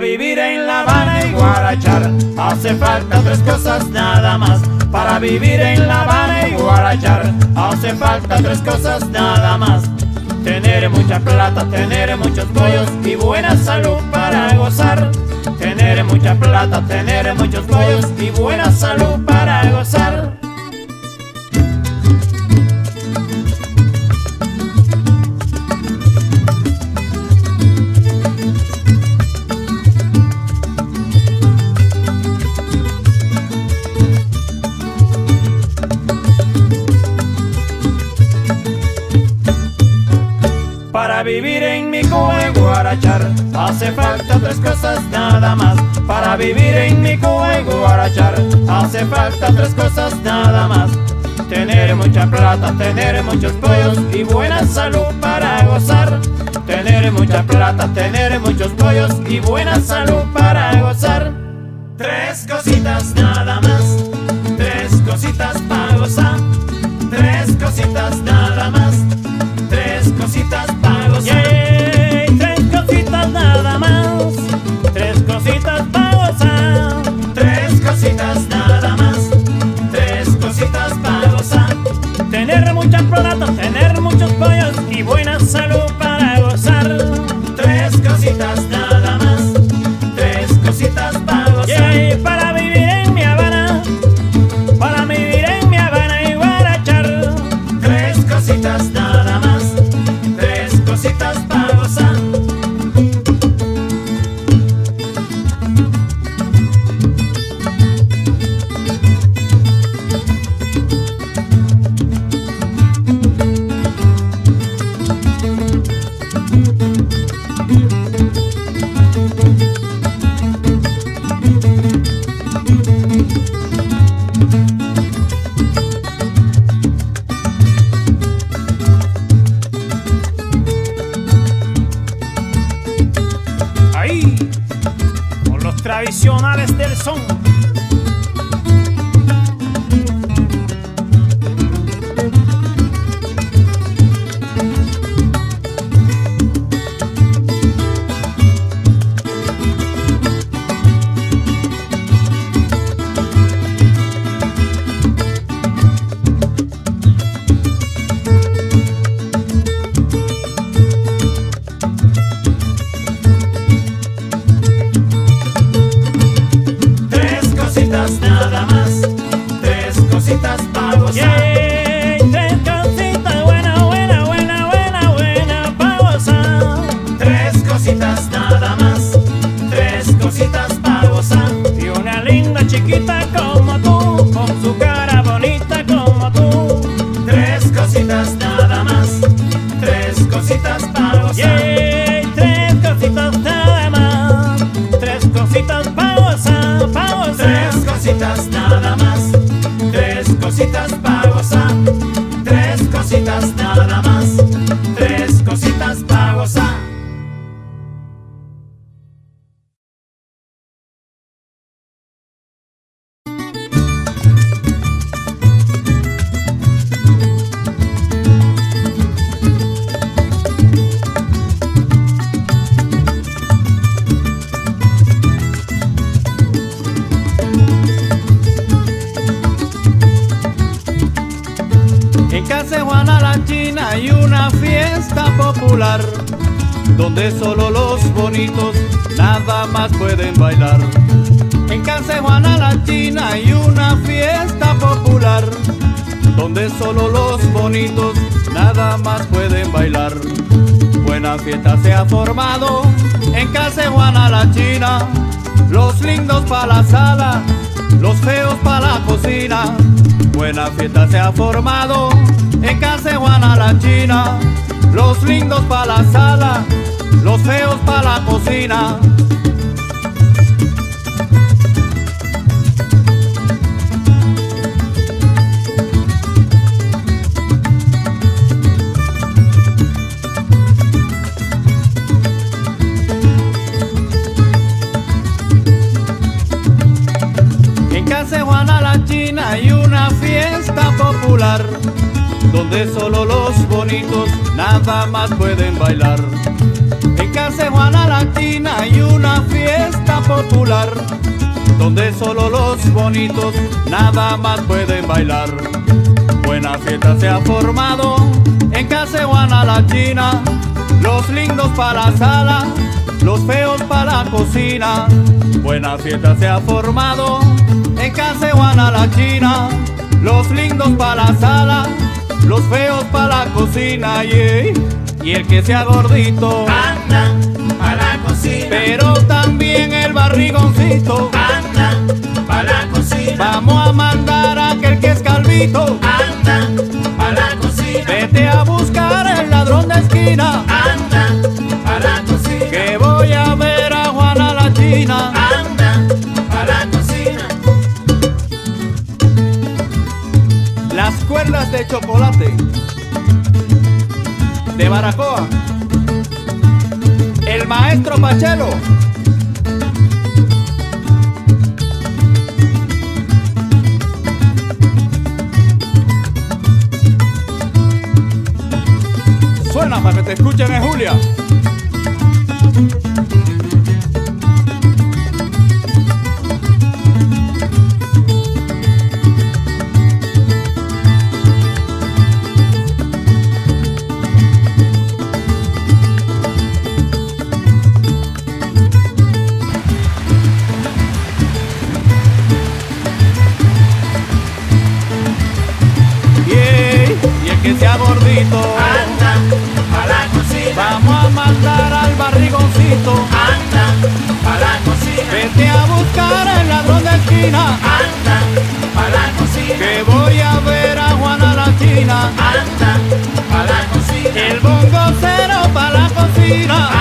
vivir en La Habana y Guarachar hace falta tres cosas nada más. Para vivir en La Habana y Guarachar hace falta tres cosas nada más. Tener mucha plata, tener muchos pollos y buena salud para gozar. Tener mucha plata, tener muchos pollos y buena salud para gozar. Vivir en mi Cuba y Guarachar hace falta tres cosas nada más. Para vivir en mi Cuba Guarachar hace falta tres cosas nada más. Tener mucha plata, tener muchos pollos y buena salud para gozar. Tener mucha plata, tener muchos pollos y buena salud para gozar. Tres cositas nada más, tres cositas para gozar. Plata, tener muchos pollos y buena salud tradicionales del son. Cositas para gozar. Yay, tres Casa de Juana la China hay una fiesta popular donde solo los bonitos nada más pueden bailar. En casa Juana la China hay una fiesta popular donde solo los bonitos nada más pueden bailar. Buena fiesta se ha formado en casa de Juana la China, los lindos para la sala, los feos para la cocina. Buena fiesta se ha formado en casa de Juana la China, los lindos para la sala, los feos para la cocina. En casa de Juana la China hay una fiesta popular donde solo los bonitos nada más pueden bailar. En casa Juana la China hay una fiesta popular donde solo los bonitos nada más pueden bailar. Buena fiesta se ha formado en casa Juana la China, los lindos para la sala, los feos para la cocina. Buena fiesta se ha formado en casa de Juana la China, los lindos para la sala, los feos para la cocina. Yeah. Y el que sea gordito anda para la cocina, pero también el barrigoncito anda chocolate De Baracoa. El maestro Pachelo. Suena para que te escuchen en Julia Gordito anda para la cocina, Vamos a mandar al barrigoncito. Anda para la cocina, Vete a buscar el ladrón de esquina. Anda para la cocina, Que voy a ver a Juana la China. Anda para la cocina, El bongo cero para la cocina